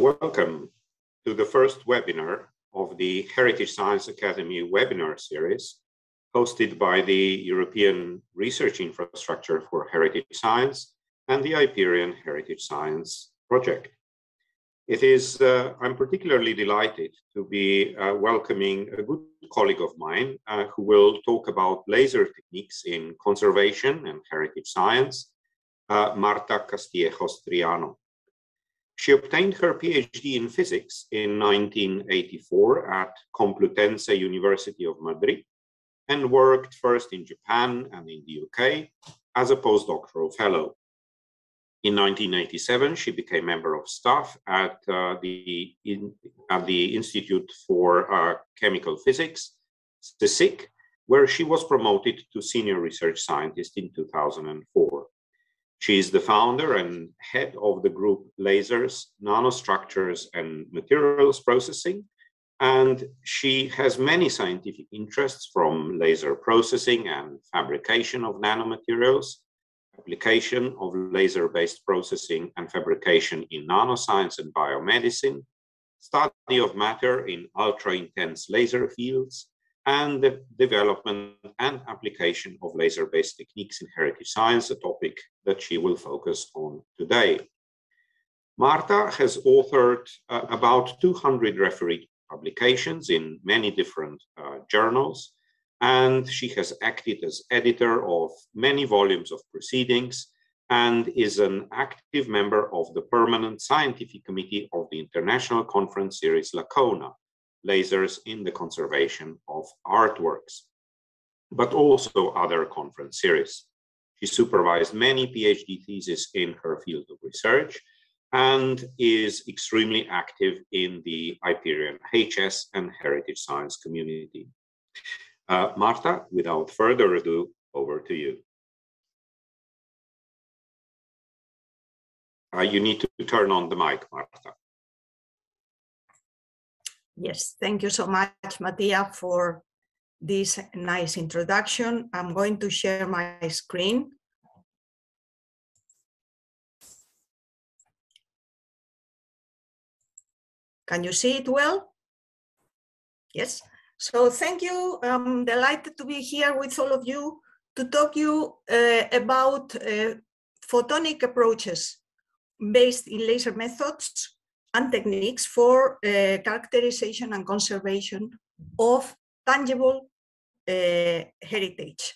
Welcome to the first webinar of the Heritage Science Academy webinar series hosted by the European Research Infrastructure for Heritage Science and the IPERION Heritage Science Project. It is, uh, I'm particularly delighted to be uh, welcoming a good colleague of mine uh, who will talk about laser techniques in conservation and heritage science, uh, Marta Castillejo Striano. She obtained her PhD in physics in 1984 at Complutense University of Madrid and worked first in Japan and in the UK as a postdoctoral fellow. In 1987, she became member of staff at, uh, the, in, at the Institute for uh, Chemical Physics, CSIC, where she was promoted to senior research scientist in 2004. She is the founder and head of the group Lasers, Nanostructures, and Materials Processing. And she has many scientific interests from laser processing and fabrication of nanomaterials application of laser-based processing and fabrication in nanoscience and biomedicine, study of matter in ultra-intense laser fields, and the development and application of laser-based techniques in heritage science, a topic that she will focus on today. Marta has authored uh, about 200 refereed publications in many different uh, journals, and she has acted as editor of many volumes of proceedings and is an active member of the permanent scientific committee of the international conference series Lacona, Lasers in the Conservation of Artworks, but also other conference series. She supervised many PhD theses in her field of research and is extremely active in the IPERION HS and heritage science community. Uh, Marta, without further ado, over to you. Uh, you need to turn on the mic, Marta. Yes, thank you so much, Matija, for this nice introduction. I'm going to share my screen. Can you see it well? Yes. So thank you. I'm delighted to be here with all of you to talk you uh, about uh, photonic approaches based in laser methods and techniques for uh, characterization and conservation of tangible uh, heritage.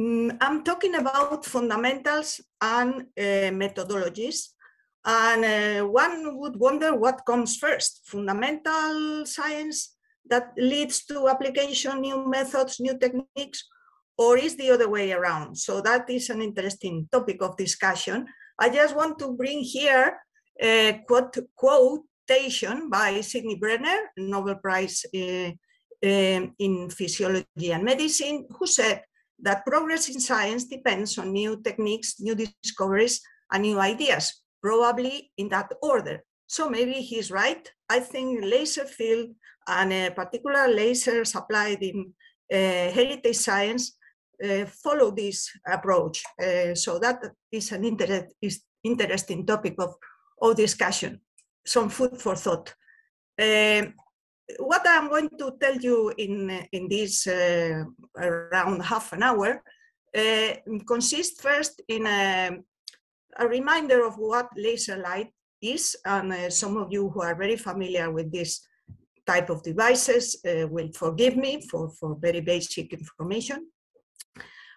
Mm, I'm talking about fundamentals and uh, methodologies and one would wonder what comes first, fundamental science that leads to application, new methods, new techniques, or is the other way around? So that is an interesting topic of discussion. I just want to bring here a quote, quotation by Sidney Brenner, Nobel Prize uh, in Physiology and Medicine, who said that progress in science depends on new techniques, new discoveries, and new ideas, probably in that order. So maybe he's right. I think laser field and uh, particular lasers applied in uh, heritage science uh, follow this approach. Uh, so that is an is interesting topic of, of discussion, some food for thought. Um, what I'm going to tell you in, in this uh, around half an hour uh, consists first in a, a reminder of what laser light is, and uh, some of you who are very familiar with this type of devices uh, will forgive me for, for very basic information.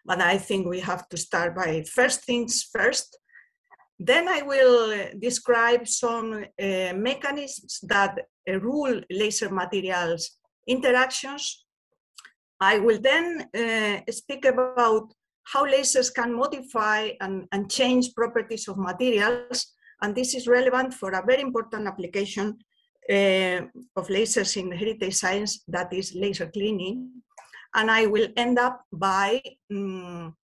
But I think we have to start by first things first. Then I will describe some uh, mechanisms that uh, rule laser materials interactions. I will then uh, speak about how lasers can modify and, and change properties of materials and this is relevant for a very important application uh, of lasers in heritage science, that is laser cleaning. And I will end up by um,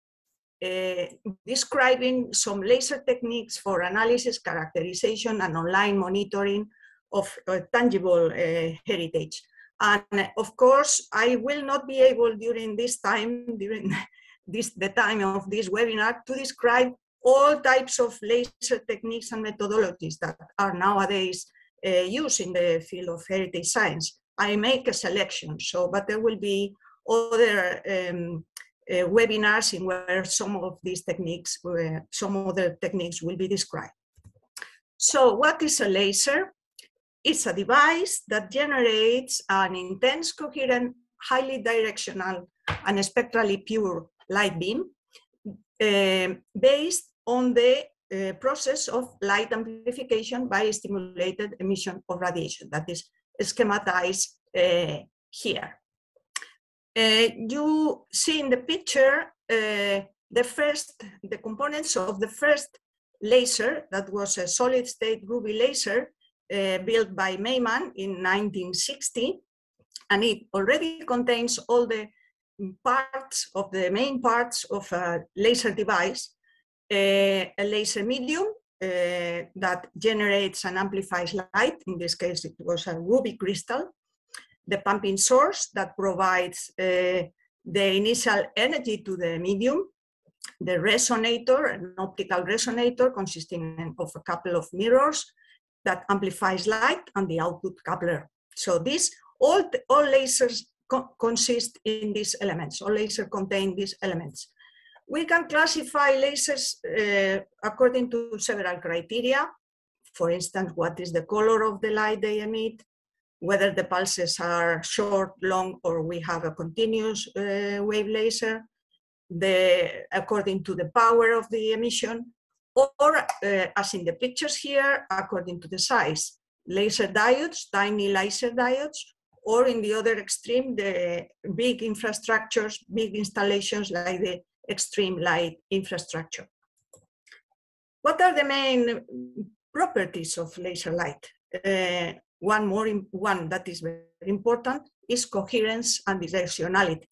uh, describing some laser techniques for analysis, characterization, and online monitoring of uh, tangible uh, heritage. And of course, I will not be able during this time, during this, the time of this webinar, to describe all types of laser techniques and methodologies that are nowadays uh, used in the field of heritage science. I make a selection, so but there will be other um, uh, webinars in where some of these techniques, uh, some other techniques will be described. So what is a laser? It's a device that generates an intense, coherent, highly directional, and spectrally pure light beam uh, based on the uh, process of light amplification by stimulated emission of radiation that is schematized uh, here. Uh, you see in the picture uh, the first, the components of the first laser that was a solid state ruby laser uh, built by Maiman in 1960 and it already contains all the parts of the main parts of a laser device, uh, a laser medium uh, that generates and amplifies light. In this case, it was a ruby crystal. The pumping source that provides uh, the initial energy to the medium. The resonator, an optical resonator consisting of a couple of mirrors that amplifies light and the output coupler. So these all, all lasers co consist in these elements, all lasers contain these elements. We can classify lasers uh, according to several criteria. For instance, what is the color of the light they emit, whether the pulses are short, long, or we have a continuous uh, wave laser, the, according to the power of the emission, or uh, as in the pictures here, according to the size. Laser diodes, tiny laser diodes, or in the other extreme, the big infrastructures, big installations like the extreme light infrastructure. What are the main properties of laser light? Uh, one more, one that is very important is coherence and directionality.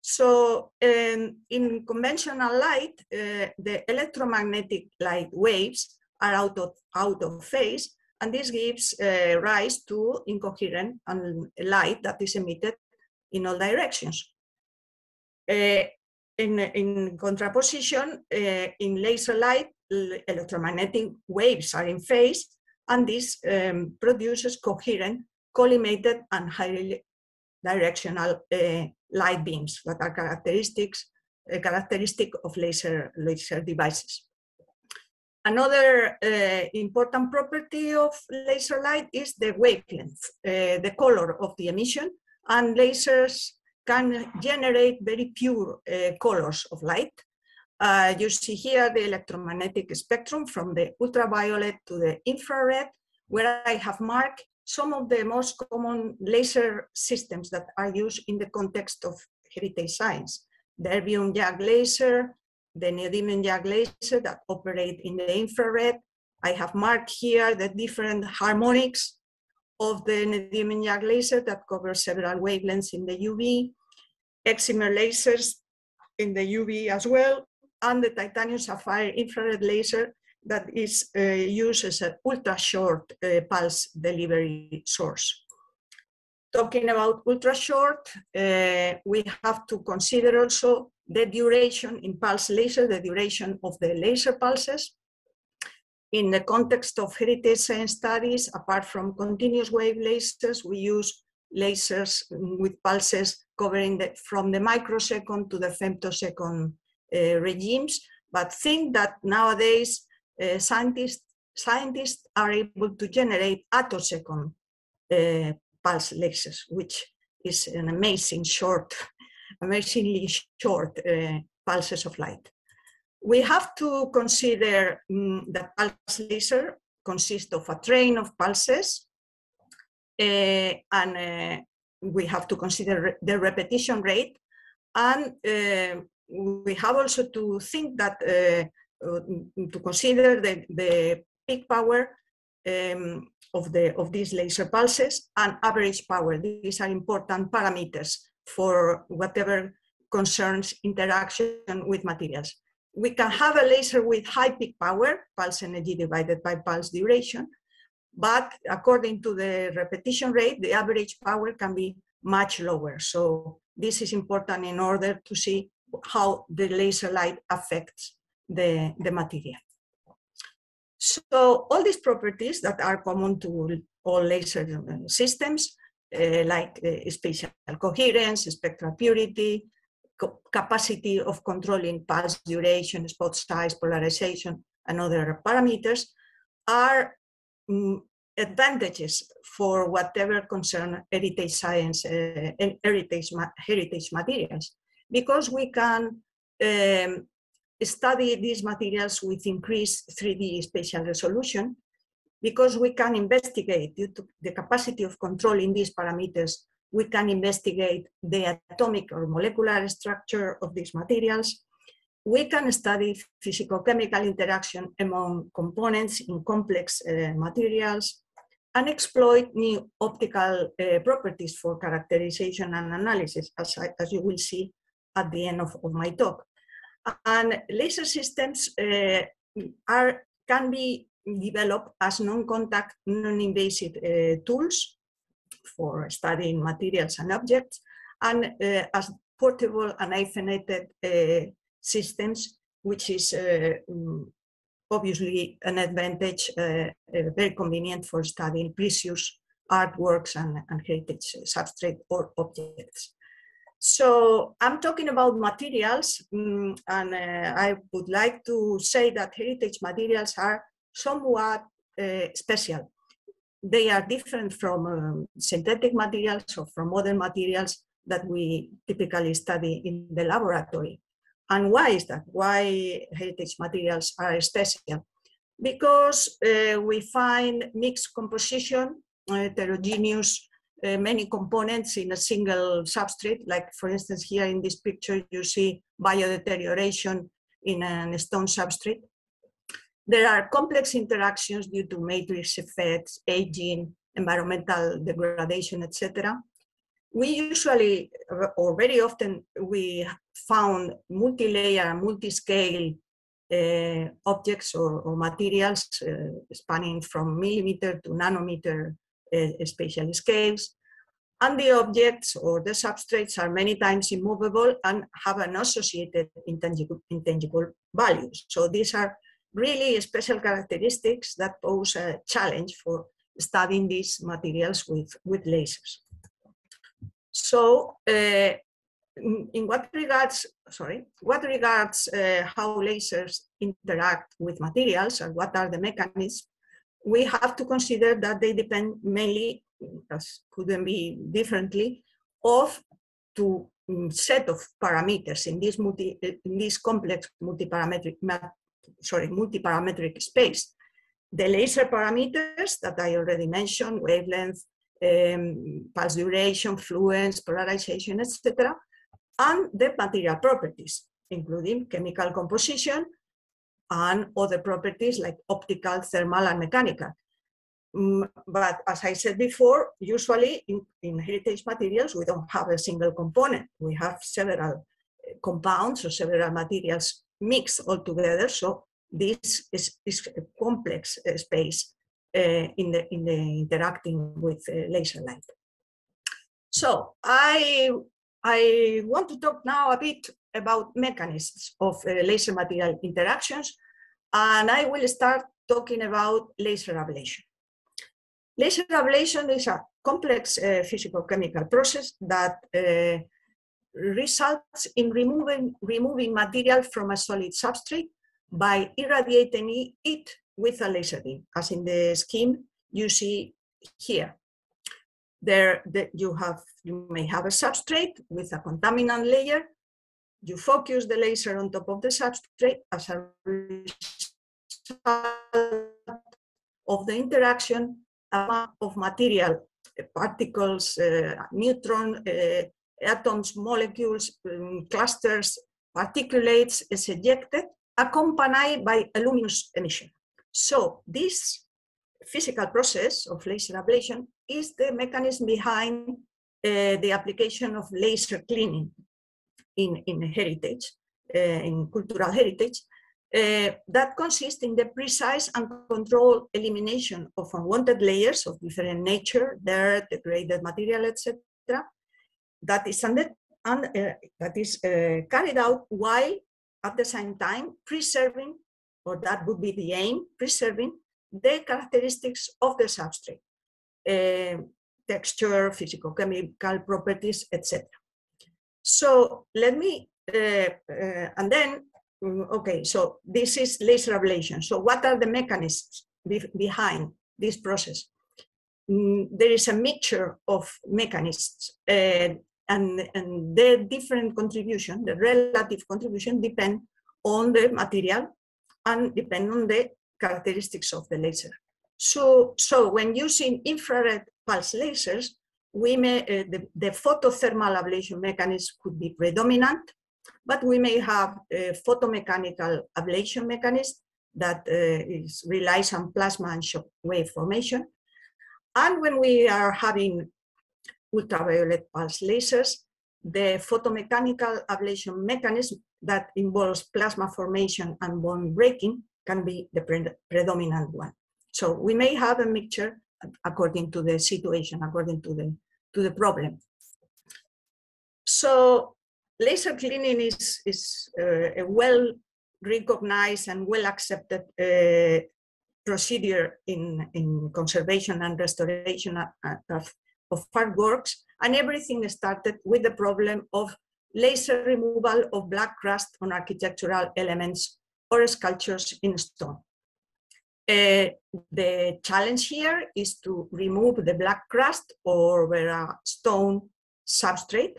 So um, in conventional light, uh, the electromagnetic light waves are out of, out of phase and this gives uh, rise to incoherent light that is emitted in all directions. Uh, in, in, contraposition, uh, in laser light, electromagnetic waves are in phase, and this um, produces coherent, collimated, and highly directional uh, light beams that are characteristics, uh, characteristic of laser, laser devices. Another uh, important property of laser light is the wavelength, uh, the color of the emission, and lasers can generate very pure uh, colors of light. Uh, you see here the electromagnetic spectrum from the ultraviolet to the infrared, where I have marked some of the most common laser systems that are used in the context of heritage science. The erbium YAG laser, the neodymium YAG laser that operate in the infrared. I have marked here the different harmonics of the neodymium YAG laser that cover several wavelengths in the UV, excimer lasers in the UV as well, and the titanium sapphire infrared laser that is uh, used as an ultra short uh, pulse delivery source. Talking about ultra short, uh, we have to consider also the duration in pulse laser, the duration of the laser pulses. In the context of heritage science studies, apart from continuous wave lasers, we use lasers with pulses covering the, from the microsecond to the femtosecond regimes. But think that nowadays uh, scientists, scientists are able to generate attosecond uh, pulse lasers, which is an amazing short amazingly short uh, pulses of light. We have to consider um, that pulse laser consists of a train of pulses uh, and uh, we have to consider the repetition rate and uh, we have also to think that uh, uh, to consider the, the peak power um, of, the, of these laser pulses and average power. These are important parameters for whatever concerns interaction with materials. We can have a laser with high peak power, pulse energy divided by pulse duration, but according to the repetition rate, the average power can be much lower. So this is important in order to see how the laser light affects the, the material. So all these properties that are common to all laser systems, uh, like uh, spatial coherence, spectral purity, capacity of controlling pulse duration, spot size, polarization, and other parameters, are um, advantages for whatever concern heritage science uh, and heritage, ma heritage materials, because we can um, study these materials with increased 3D spatial resolution because we can investigate due to the capacity of controlling these parameters, we can investigate the atomic or molecular structure of these materials. We can study physical-chemical interaction among components in complex uh, materials and exploit new optical uh, properties for characterization and analysis, as, I, as you will see at the end of, of my talk. And laser systems uh, are, can be developed as non-contact, non-invasive uh, tools for studying materials and objects, and uh, as portable and hyphenated uh, systems, which is uh, obviously an advantage, uh, very convenient for studying precious artworks and, and heritage substrate or objects. So I'm talking about materials, um, and uh, I would like to say that heritage materials are somewhat uh, special. They are different from um, synthetic materials or from modern materials that we typically study in the laboratory. And why is that? Why heritage materials are special? Because uh, we find mixed composition, uh, heterogeneous uh, many components in a single substrate. Like for instance, here in this picture, you see biodeterioration in a stone substrate. There are complex interactions due to matrix effects, aging, environmental degradation, etc. We usually, or very often, we found multi-layer, multi-scale uh, objects or, or materials uh, spanning from millimeter to nanometer spatial scales. And the objects or the substrates are many times immovable and have an associated intangible, intangible values. So these are really special characteristics that pose a challenge for studying these materials with, with lasers. So uh, in what regards, sorry, what regards uh, how lasers interact with materials and what are the mechanisms we have to consider that they depend mainly, as couldn't be differently, of two mm, set of parameters in this multi in this complex multiparametric sorry multiparametric space. The laser parameters that I already mentioned, wavelength, um, pulse duration, fluence, polarization, etc., and the material properties, including chemical composition and other properties like optical, thermal, and mechanical. Mm, but as I said before, usually in, in, heritage materials, we don't have a single component. We have several eh, compounds or several materials mixed all together. So this is, is a complex uh, space uh, in, the, in the interacting with uh, laser light. So I, I want to talk now a bit about mechanisms of laser material interactions and I will start talking about laser ablation. Laser ablation is a complex uh, physical-chemical process that uh, results in removing, removing material from a solid substrate by irradiating it with a laser beam, as in the scheme you see here. There, the, you have you may have a substrate with a contaminant layer. You focus the laser on top of the substrate as a result of the interaction of material, particles, uh, neutron, uh, atoms, molecules, um, clusters, particulates is ejected, accompanied by a luminous emission. So this physical process of laser ablation is the mechanism behind uh, the application of laser cleaning in, in heritage, uh, in cultural heritage, uh, that consists in the precise and controlled elimination of unwanted layers of different nature, dirt, degraded material, etc. That is, under, and, uh, that is uh, carried out while at the same time preserving or that would be the aim, preserving the characteristics of the substrate, texture, physicochemical properties, etc. So let me, uh, uh, and then, mm, okay, so this is laser ablation. So what are the mechanisms be behind this process? Mm, there is a mixture of mechanisms uh, and, and different contribution, the relative contribution depend on the material and depend on the characteristics of the laser. So, so when using infrared pulse lasers, we may, uh, the, the, photothermal ablation mechanism could be predominant, but we may have a photomechanical ablation mechanism that uh, is, relies on plasma and shock wave formation. And when we are having ultraviolet pulse lasers, the photomechanical ablation mechanism that involves plasma formation and bond breaking can be the pre predominant one. So we may have a mixture according to the situation, according to the, to the problem. So laser cleaning is, is uh, a well recognized and well accepted uh, procedure in, in conservation and restoration of, of artworks. And everything started with the problem of laser removal of black crust on architectural elements or sculptures in stone. Uh, the challenge here is to remove the black crust over a stone substrate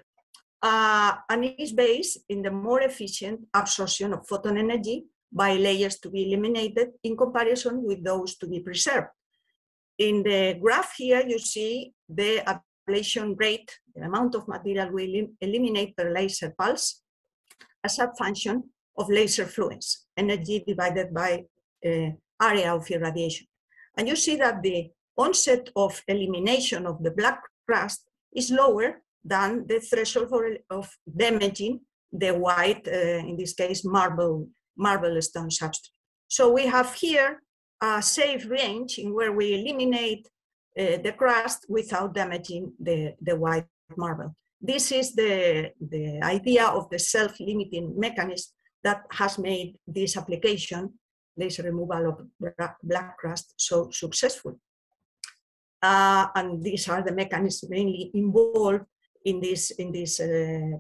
uh, and is based in the more efficient absorption of photon energy by layers to be eliminated in comparison with those to be preserved. In the graph here, you see the ablation rate, the amount of material we eliminate per laser pulse as a function of laser fluence, energy divided by uh, area of irradiation. And you see that the onset of elimination of the black crust is lower than the threshold for, of damaging the white, uh, in this case, marble, marble stone substrate. So we have here a safe range in where we eliminate uh, the crust without damaging the, the white marble. This is the, the idea of the self-limiting mechanism that has made this application, laser removal of black crust, so successful. Uh, and these are the mechanisms mainly involved in this, in this uh,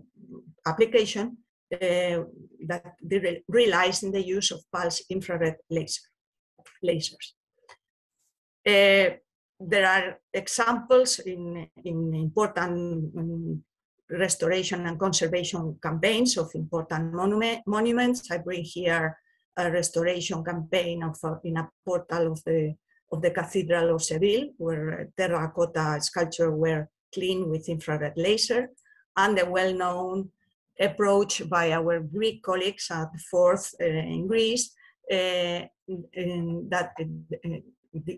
application uh, that re realize in the use of pulse infrared laser, lasers. Uh, there are examples in, in important um, restoration and conservation campaigns of important monument, monuments. I bring here a restoration campaign of uh, in a portal of the of the Cathedral of Seville, where terracotta sculpture were cleaned with infrared laser, and the well-known approach by our Greek colleagues at Forth uh, in Greece uh, in that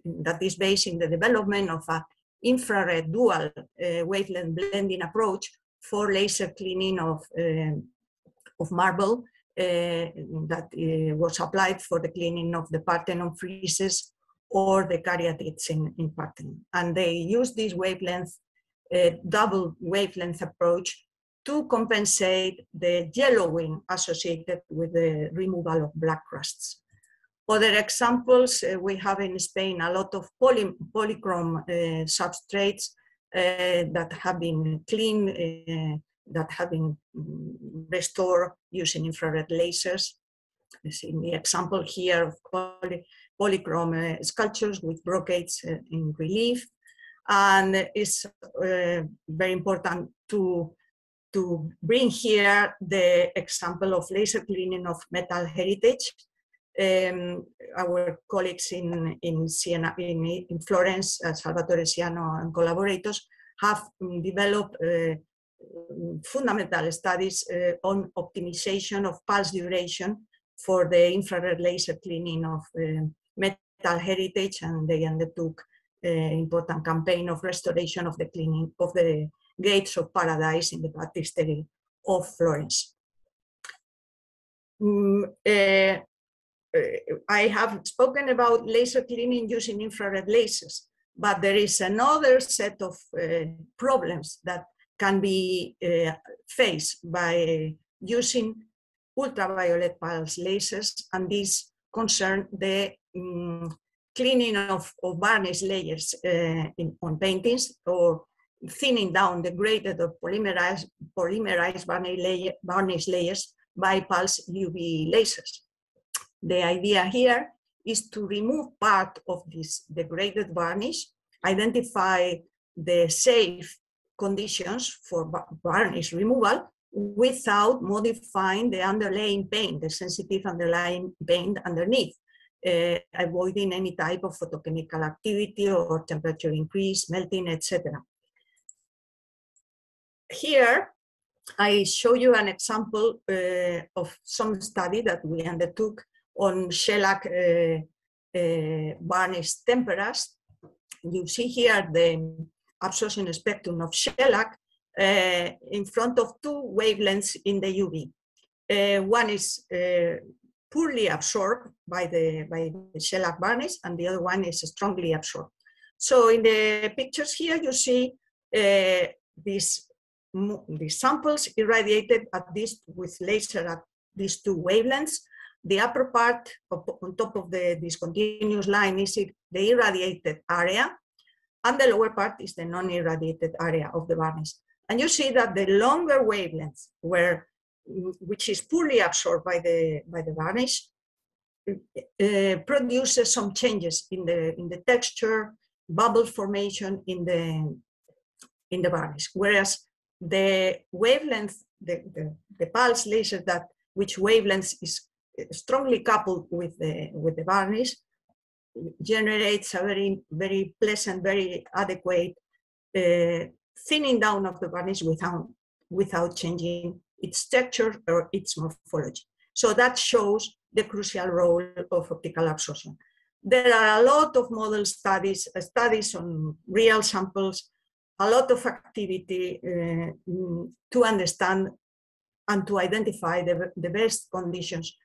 that is based in the development of an infrared dual uh, wavelength blending approach for laser cleaning of, uh, of marble that uh, was applied for the cleaning of the Parthenon friezes or the caryatids in, in Parthenon. And they use this wavelength, uh, double wavelength approach to compensate the yellowing associated with the removal of black crusts. Other examples, uh, we have in Spain a lot of poly, polychrome uh, substrates uh, that have been cleaned, uh, that have been mm, restored using infrared lasers. In the example here of poly, polychrome uh, sculptures with brocades in relief. And it's very important to to bring here the example of laser cleaning of metal heritage um, our colleagues in, in, Siena, in, in Florence, uh, Salvatore Siano and collaborators, have um, developed uh, fundamental studies uh, on optimization of pulse duration for the infrared laser cleaning of uh, metal heritage, and they undertook an uh, important campaign of restoration of the cleaning of the gates of paradise in the baptistery of Florence. Mm, uh, I have spoken about laser cleaning using infrared lasers, but there is another set of uh, problems that can be uh, faced by using ultraviolet pulse lasers, and these concern the um, cleaning of, of varnish layers uh, in, on paintings or thinning down the graded or polymerized, polymerized varnish, layer, varnish layers by pulse UV lasers. The idea here is to remove part of this degraded varnish, identify the safe conditions for varnish removal without modifying the underlying paint, the sensitive underlying paint underneath, uh, avoiding any type of photochemical activity or temperature increase, melting, etc. Here, I show you an example uh, of some study that we undertook on shellac uh, uh, varnish temperas. You see here the absorption spectrum of shellac uh, in front of two wavelengths in the UV. Uh, one is uh, poorly absorbed by the, by the shellac varnish and the other one is strongly absorbed. So in the pictures here you see these these samples irradiated at this with laser at these two wavelengths. The upper part of, on top of the discontinuous line is the irradiated area, and the lower part is the non-irradiated area of the varnish. And you see that the longer wavelength, where which is poorly absorbed by the by the varnish, uh, produces some changes in the in the texture, bubble formation in the in the varnish. Whereas the wavelength, the, the, the pulse laser that which wavelength is strongly coupled with the, with the varnish generates a very, very pleasant, very adequate uh, thinning down of the varnish without, without changing its texture or its morphology. So that shows the crucial role of optical absorption. There are a lot of model studies, uh, studies on real samples a lot of activity uh, to understand and to identify the, the best conditions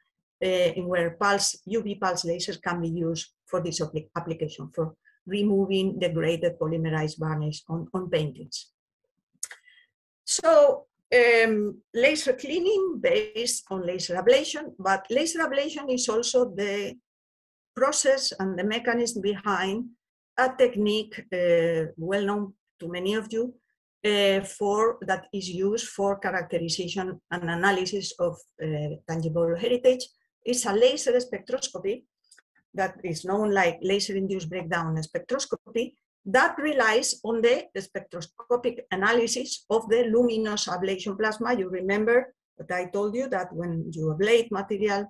uh, in where pulse, UV pulse lasers can be used for this application, for removing degraded polymerized varnish on, on paintings. So um, laser cleaning based on laser ablation, but laser ablation is also the process and the mechanism behind a technique uh, well known to many of you uh, for that is used for characterization and analysis of uh, tangible heritage. It's a laser spectroscopy that is known like laser-induced breakdown spectroscopy that relies on the spectroscopic analysis of the luminous ablation plasma. You remember that I told you that when you ablate material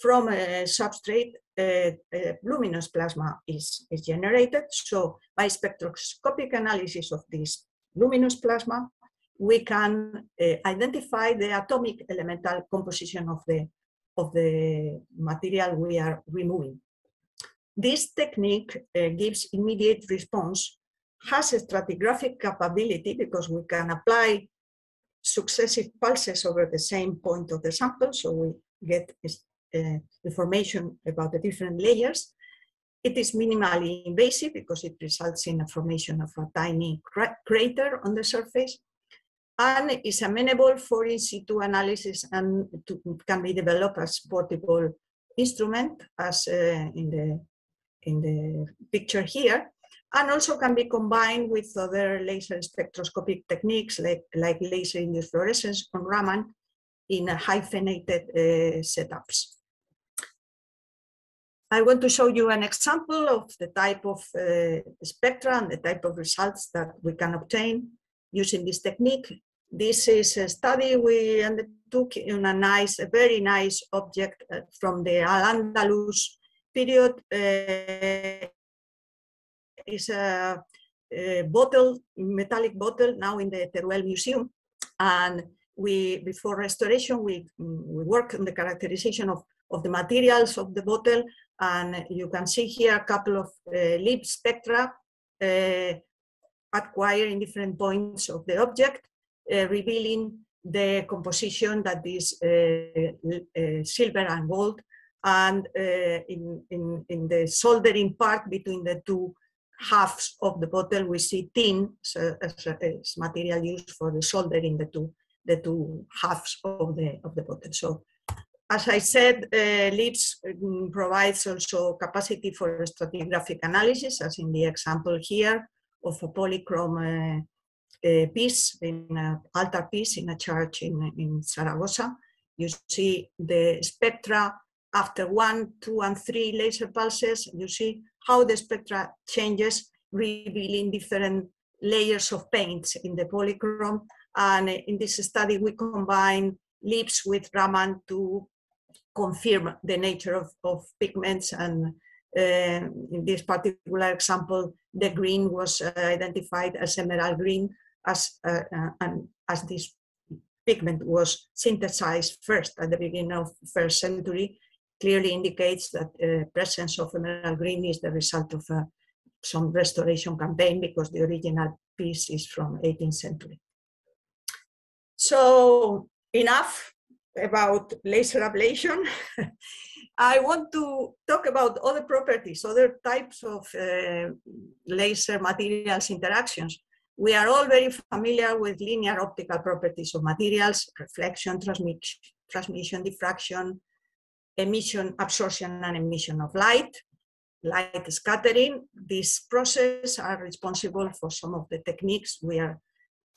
from a substrate, a, uh, luminous plasma is, is generated. So by spectroscopic analysis of this luminous plasma, we can uh, identify the atomic elemental composition of the, of the material we are removing. This technique uh, gives immediate response, has a stratigraphic capability because we can apply successive pulses over the same point of the sample, so we get uh, information about the different layers. It is minimally invasive because it results in a formation of a tiny cra crater on the surface and is amenable for in situ analysis and to, can be developed as portable instrument as uh, in the in the picture here and also can be combined with other laser spectroscopic techniques like, like laser induced fluorescence on Raman in hyphenated uh, setups. I want to show you an example of the type of uh, spectra and the type of results that we can obtain using this technique. This is a study we undertook in a nice, a very nice object uh, from the Al-Andalus period. Uh, it's a, a, bottle, metallic bottle, now in the Teruel Museum. And we, before restoration, we, we worked on the characterization of, of the materials of the bottle and you can see here a couple of uh, LIBS spectra uh, acquired in different points of the object, uh, revealing the composition that is silver and gold. And uh, in, in, in the soldering part between the two halves of the bottle, we see tin so as, as material used for the soldering the two, the two halves of the, of the bottle. So as I said, uh, um, provides also capacity for stratigraphic analysis, as in the example here of a polychrome uh, uh, piece, in an altar piece in a church in, in Zaragoza. You see the spectra after one, two, and three laser pulses. You see how the spectra changes, revealing different layers of paints in the polychrome. And in this study, we combine LIBS with Raman to confirm the nature of, of pigments and uh, in this particular example, the green was uh, identified as emerald green as, uh, uh, and as this pigment was synthesized first at the beginning of first century, clearly indicates that the presence of emerald green is the result of some restoration campaign because the original piece is from 18th century. So enough about laser ablation. I want to talk about other properties, other types of uh, laser materials interactions. We are all very familiar with linear optical properties of materials, reflection, transmission, transmission diffraction, emission, absorption and emission of light, light scattering. These processes are responsible for some of the techniques we are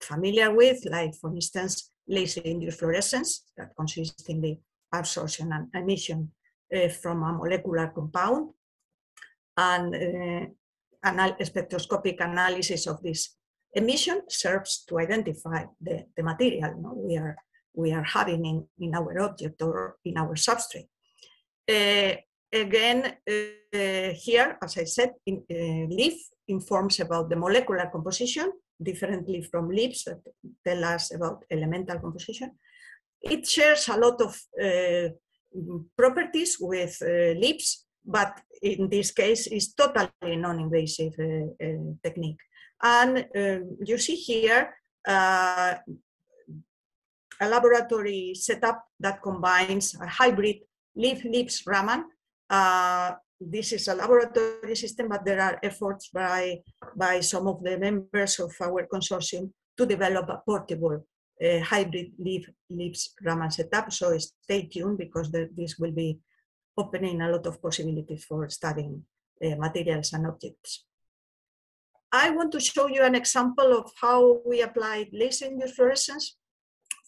familiar with, like for instance, laser-induced fluorescence that consists in the absorption and emission uh, from a molecular compound and uh, anal spectroscopic analysis of this emission serves to identify the, the material no? we, are, we are having in, in our object or in our substrate. Uh, again, uh, here, as I said, in, uh, LIF informs about the molecular composition differently from LIBS that tell us about elemental composition. It shares a lot of properties with LIBS, but in this case is totally non-invasive uh, uh, technique. And um, you see here uh, a laboratory setup that combines a hybrid LIBS Raman uh, this is a laboratory system, but there are efforts by, by some of the members of our consortium to develop a portable uh, hybrid leaf, LIBS Raman setup. So stay tuned because the, this will be opening a lot of possibilities for studying uh, materials and objects. I want to show you an example of how we applied laser-induced fluorescence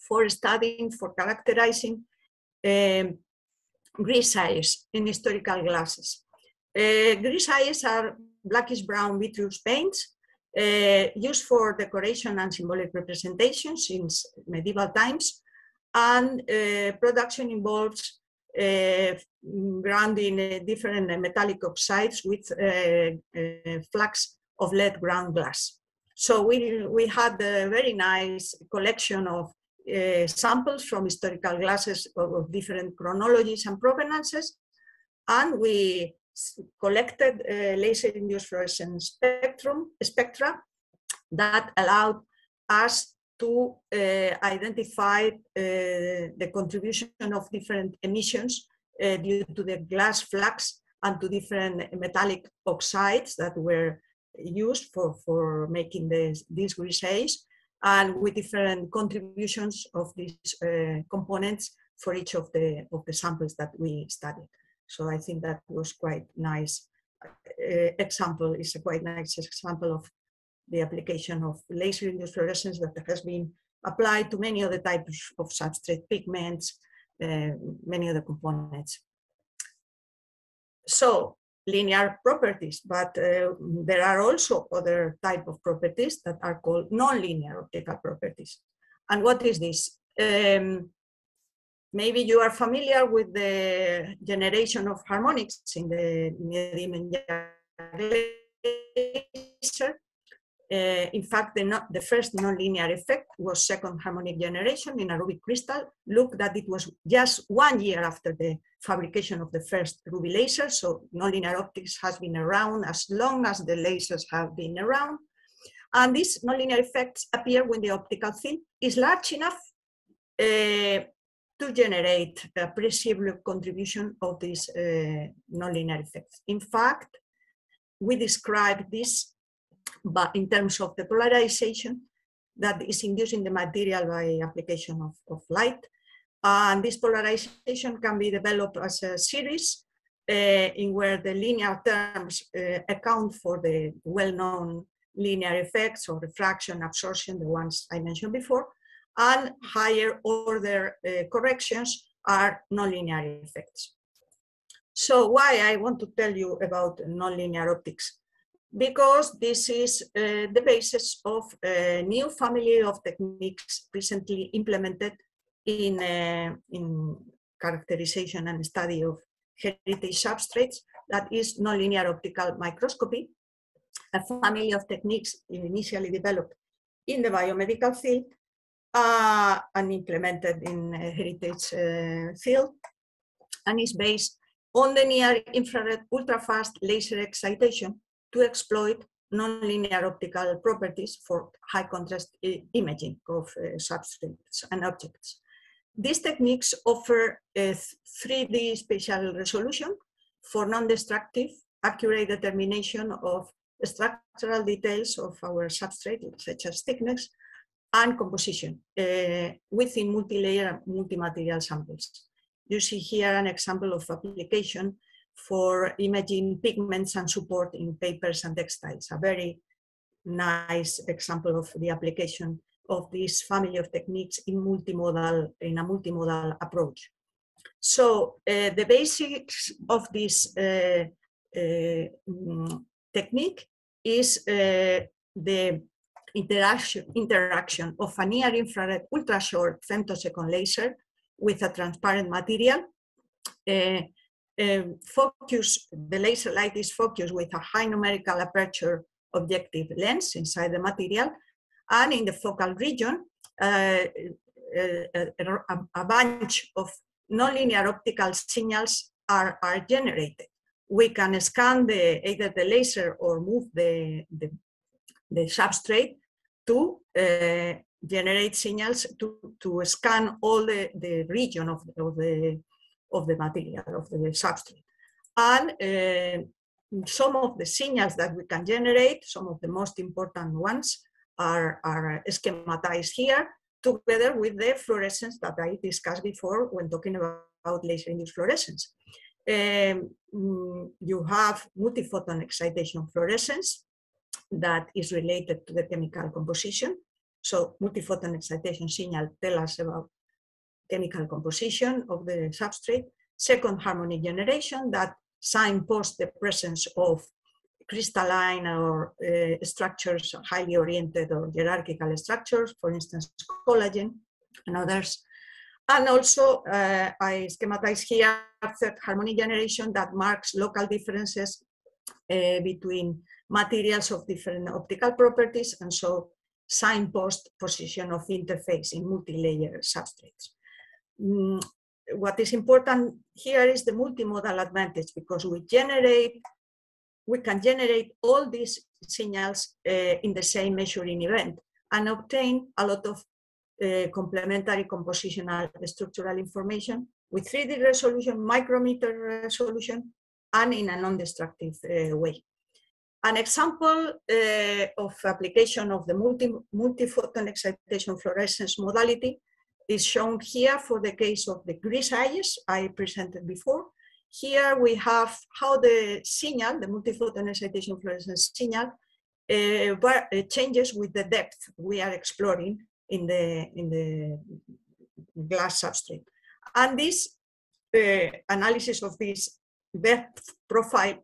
for studying, for characterizing um, grisailles in historical glasses. Uh, eyes are blackish brown vitreous paints uh, used for decoration and symbolic representation since medieval times. And uh, production involves uh, grounding uh, different metallic oxides with uh, flux of lead ground glass. So we, we had a very nice collection of uh, samples from historical glasses of, of, different chronologies and provenances, and we collected uh, laser-induced fluorescence spectrum spectra that allowed us to uh, identify the contribution of different emissions due to the glass flux and to different metallic oxides that were used for, for making this, these grisailles and with different contributions of these uh, components for each of the, of the samples that we studied. So I think that was quite nice uh, example, is a quite nice example of the application of laser-induced fluorescence that has been applied to many other types of substrate pigments, uh, many other components. So linear properties, but uh, there are also other type of properties that are called nonlinear optical properties. And what is this? Um, maybe you are familiar with the generation of harmonics in the neodymium laser. Uh, in fact, the, the first nonlinear effect was second harmonic generation in a ruby crystal. Look that it was just one year after the fabrication of the first ruby laser. So nonlinear optics has been around as long as the lasers have been around. And these nonlinear effects appear when the optical field is large enough uh, to generate a appreciable contribution of these uh, nonlinear effects. In fact, we describe this but in terms of the polarization that is induced in the material by application of, of light. And this polarization can be developed as a series uh, in where the linear terms uh, account for the well-known linear effects or refraction, absorption, the ones I mentioned before, and higher order uh, corrections are nonlinear effects. So why I want to tell you about nonlinear optics? Because this is uh, the basis of a new family of techniques recently implemented in, uh, in characterization and study of heritage substrates, that is nonlinear optical microscopy, a family of techniques initially developed in the biomedical field uh, and implemented in heritage uh, field and is based on the near infrared ultrafast laser excitation to exploit nonlinear optical properties for high contrast imaging of uh, substrates and objects. These techniques offer a 3D spatial resolution for non-destructive, accurate determination of structural details of our substrate, such as thickness, and composition uh, within multi-layer multi-material samples. You see here an example of application for imaging pigments and support in papers and textiles, a very nice example of the application of this family of techniques in multimodal, in a multimodal approach. So uh, the basics of this uh, uh, technique is the interaction, interaction of a near infrared ultra short femtosecond laser with a transparent material. Uh, um, focus, the laser light is focused with a high numerical aperture objective lens inside the material. And in the focal region, uh, uh a, a, bunch of nonlinear optical signals are, are generated. We can scan the, either the laser or move the, the, the substrate to uh, generate signals to, to scan all the, the region of, of, the, of the material, of the substrate. And uh, some of the signals that we can generate, some of the most important ones, are, are schematized here together with the fluorescence that I discussed before when talking about laser-induced fluorescence. Um, mm, you have multiphoton excitation fluorescence, that is related to the chemical composition. So multiphoton excitation signal tell us about chemical composition of the substrate. Second, harmonic generation that signpost the presence of crystalline or uh, structures, highly oriented or hierarchical structures, for instance, collagen and others. And also, uh, I schematize here third harmonic generation that marks local differences uh, between materials of different optical properties, and so signpost position of interface in multi-layer substrates. Mm, what is important here is the multimodal advantage because we generate, we can generate all these signals uh, in the same measuring event and obtain a lot of uh, complementary compositional structural information with 3D resolution, micrometer resolution, and in a non-destructive uh, way. An example of application of the multi, multi-photon excitation fluorescence modality is shown here for the case of the grisailles I presented before. Here we have how the signal, the multi-photon excitation fluorescence signal, uh, uh, changes with the depth we are exploring in the, in the glass substrate. And this uh, analysis of this depth profile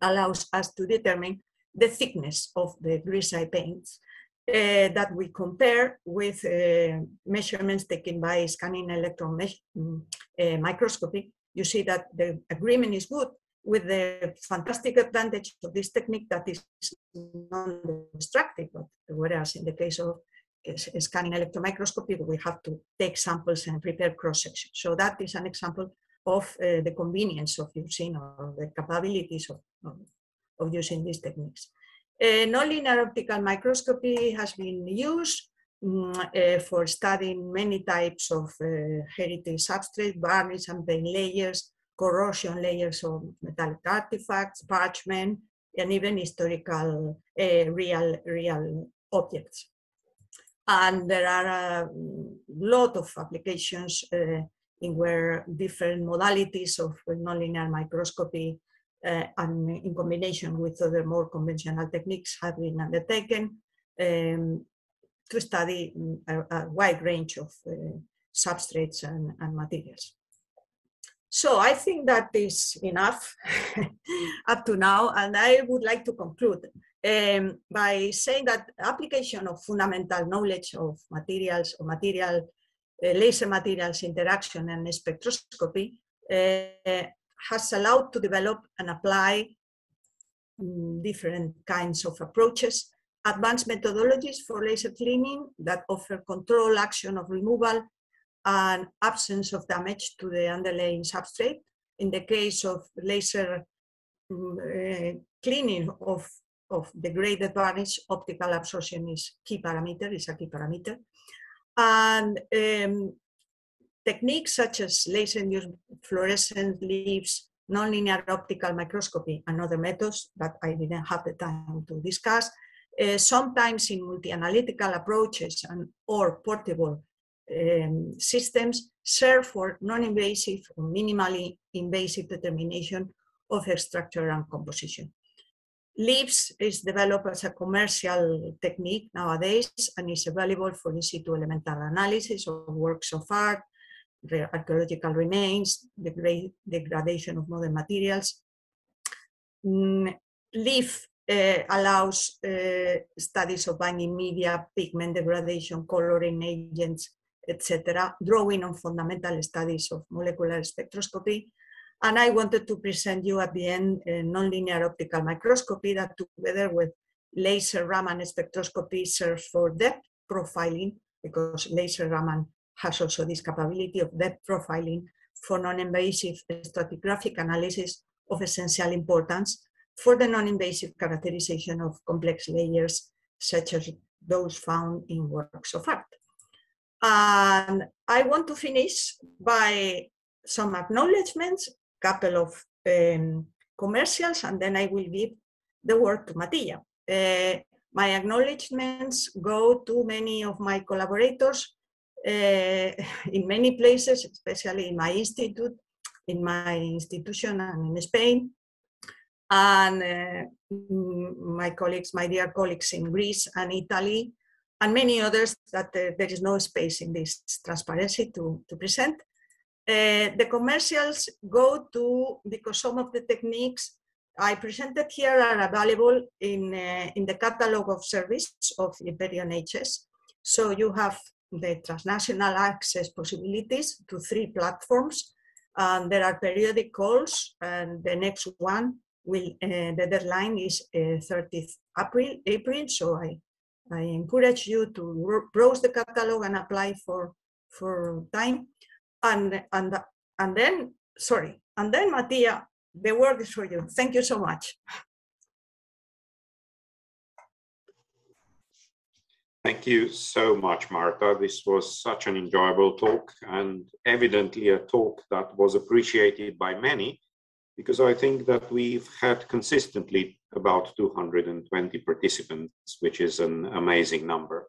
allows us to determine the thickness of the grisaille paints uh, that we compare with uh, measurements taken by scanning electron mm, uh, microscopy. You see that the agreement is good with the fantastic advantage of this technique that is non-destructive, whereas in the case of scanning electron microscopy, we have to take samples and prepare cross-sections. So that is an example of uh, the convenience of using or the capabilities of, of, of using these techniques. Uh, nonlinear optical microscopy has been used um, uh, for studying many types of uh, heritage substrate, varnish and paint layers, corrosion layers of metallic artifacts, parchment, and even historical uh, real, real objects. And there are a lot of applications uh, in where different modalities of nonlinear microscopy and in combination with other more conventional techniques have been undertaken um, to study mm, a, a, wide range of uh, substrates and, and materials. So I think that is enough up to now, and I would like to conclude um, by saying that application of fundamental knowledge of materials or material uh, laser materials interaction and spectroscopy uh, has allowed to develop and apply um, different kinds of approaches, advanced methodologies for laser cleaning that offer control action of removal and absence of damage to the underlying substrate. In the case of laser uh, cleaning of, of degraded varnish, optical absorption is key parameter, is a key parameter. And um, techniques such as laser-induced fluorescence LIBS, nonlinear optical microscopy, and other methods that I didn't have the time to discuss, uh, sometimes in multi-analytical approaches and or portable um, systems serve for non-invasive or minimally invasive determination of their structure and composition. LIBS is developed as a commercial technique nowadays and is available for in situ elemental analysis of works of art, archaeological remains, the degradation of modern materials. Mm, LIF uh, allows uh, studies of binding media, pigment degradation, coloring agents, etc., drawing on fundamental studies of molecular spectroscopy. And I wanted to present you at the end a nonlinear optical microscopy that together with laser Raman spectroscopy serves for depth profiling because laser Raman has also this capability of depth profiling for non-invasive stratigraphic analysis of essential importance for the non-invasive characterization of complex layers such as those found in works of art. And I want to finish by some acknowledgements, couple of um, commercials, and then I will give the word to Matija. Uh, my acknowledgements go to many of my collaborators in many places, especially in my institute, in my institution and in Spain, and uh, my colleagues, my dear colleagues in Greece and Italy, and many others that uh, there is no space in this transparency to, to present. Uh, the commercials go to, because some of the techniques I presented here are available in, uh, in the catalog of service of IPERION HS. So you have the transnational access possibilities to three platforms. And there are periodic calls, and the next one will, uh, the deadline is uh, 30th April, April, so I I encourage you to browse the catalog and apply for, for time. And, and, and then, sorry, and then Matija, the word is for you. Thank you so much. Thank you so much, Marta. This was such an enjoyable talk and evidently a talk that was appreciated by many because I think that we've had consistently about 220 participants, which is an amazing number.